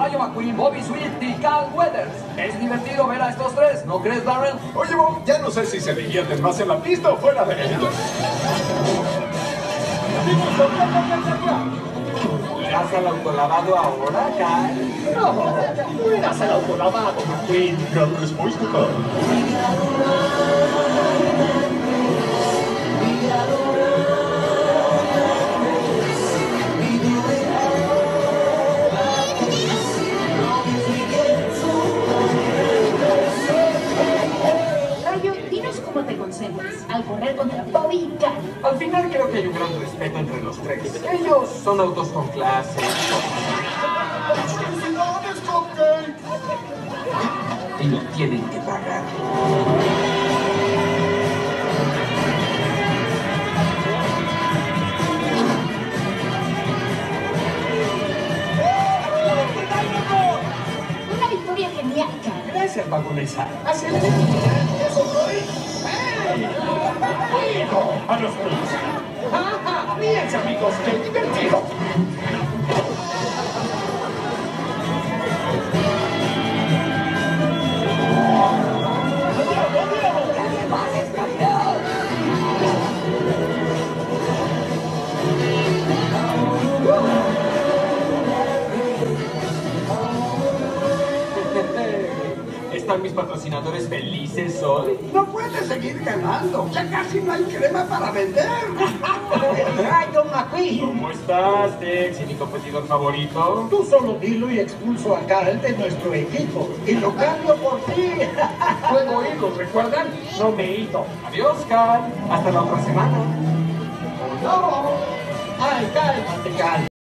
Bobby Swift y Cal Weathers. Es divertido ver a estos tres, ¿no crees, Darren? Oye, Bob, ya no sé si se divierten más en la pista o fuera de ella. ¿Irás al autolavado ahora, Cal? No, no irás al autolavado, McQueen. Respuesta, Carl. Al correr contra Bobby y. Al final creo que hay un gran respeto entre los tres. Ellos son autos con clase. ¡Felicidades, Cupcake! Y lo tienen que pagar. Cal. Gracias, vagonesa. Así digo, eso soy. ¡Hey! ¡Hijo! ¡A los! ¡Ja, ja! ¡Ríense, amigos! ¡Qué divertido! ¿Están mis patrocinadores felices hoy? No puedes seguir ganando. Ya casi no hay crema para vender. ¡Rayo McQueen! ¿Cómo estás, Tex? ¿Y mi competidor favorito? Tú solo dilo y expulso a Cal de nuestro equipo. Y lo cambio por ti. Puedo irlos, ¿recuerdan? No me he ido. Adiós, Cal. Hasta la otra semana. ¡No! ¡Ay, cálmate, Cal!